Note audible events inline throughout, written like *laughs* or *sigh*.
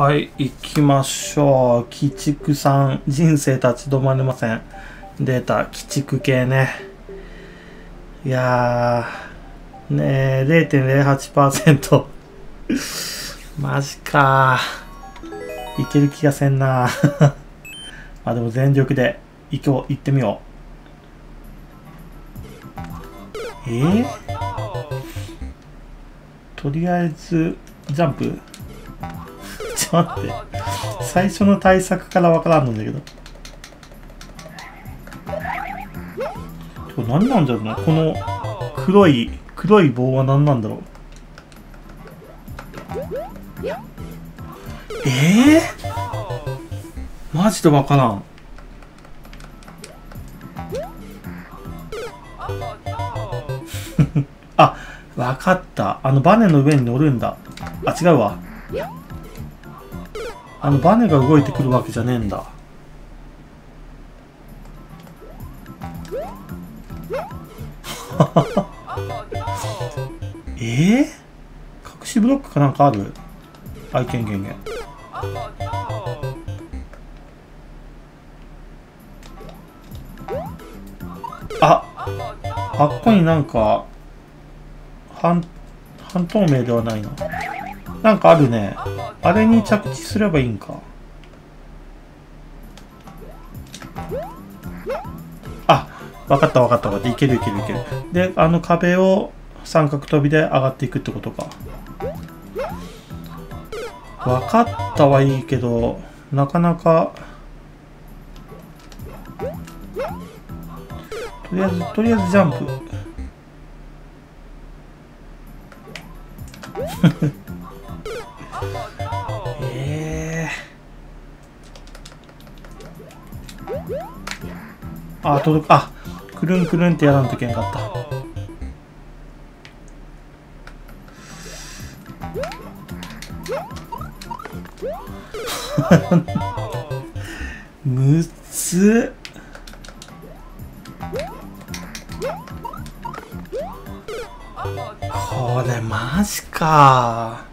はい、行きましょう。鬼畜さん、人生立ち止まりません。出た、鬼畜系ね。いやー、ねえ、0.08%。マジかいける気がせんな *laughs* まあ、でも全力で行こう、行ってみよう。えー、とりあえず、ジャンプ？と待って。最初の対策からわからんのだけど。これ何なんだろうな。この黒い、黒い棒は何なんだろう。ええー、マジでわからん。*laughs* あ、わかった。あのバネの上に乗るんだ。あ、違うわ。あのバネが動いてくるわけじゃねえんだ。*laughs* えー、隠しブロックかなんかある？愛犬権限。ああっこになんか半半透明ではないななんかあるね。あれに着地すればいいんか。あわかったわかったわかった。いけるいけるいける。であの壁を三角飛びで上がっていくってことか。分かったはいいけどなかなか。とりあえずとりあえずジャンプ。*laughs* あ届く。あくるんくるんってやらんといけんかった。*laughs* むずっこれマジか。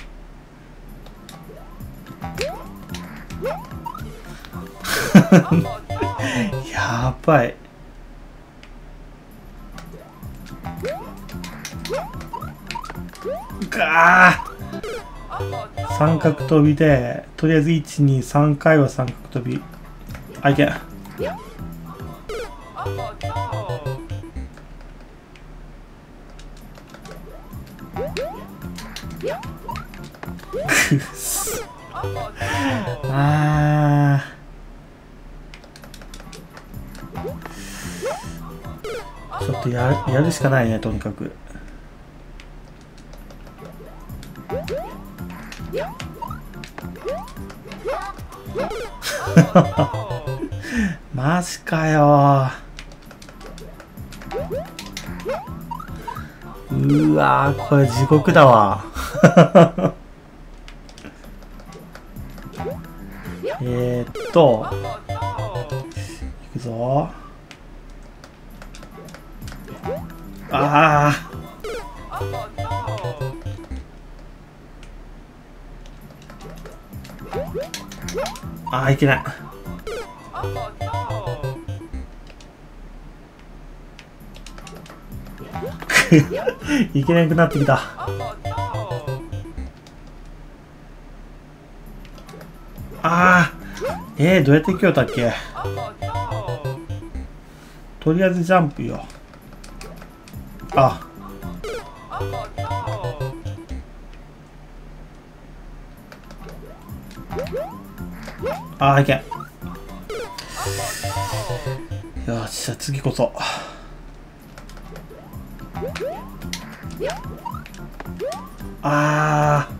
*laughs* やばいがー。三角飛びでとりあえず123回は三角飛び。あいけん。くっそあー。ちょっとややるしかないねとにかく。マジかよ。うわこれ地獄だわ。*laughs* えっといくぞ。あああーいけない。*laughs* いけなくなってきた。あー。えー、どうやって行きよったっけ？とりあえずジャンプよ。あ。あーいけん。よっしゃ次こそ。あー。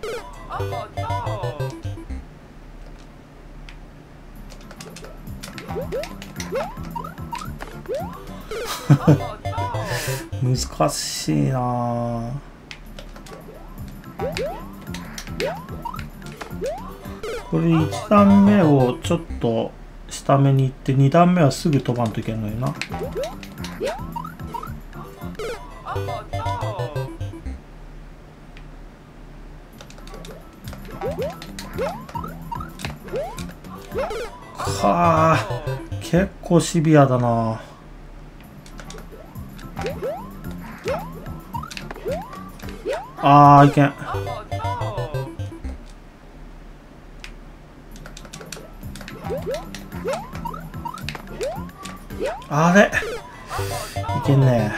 *laughs* 難しいな。これ1段目をちょっと下目に行って2段目はすぐ飛ばんといけんのよな。かあ結構シビアだな。あーいけん。あれ。いけんね。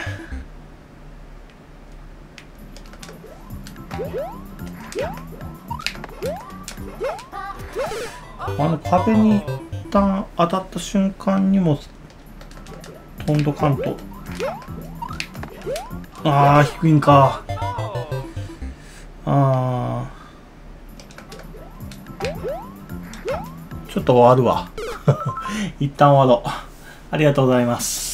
あの壁に一旦当たった瞬間にも飛んどかんと。ああ低いんか。あちょっと終わるわ。*laughs* 一旦終わろう。ありがとうございます。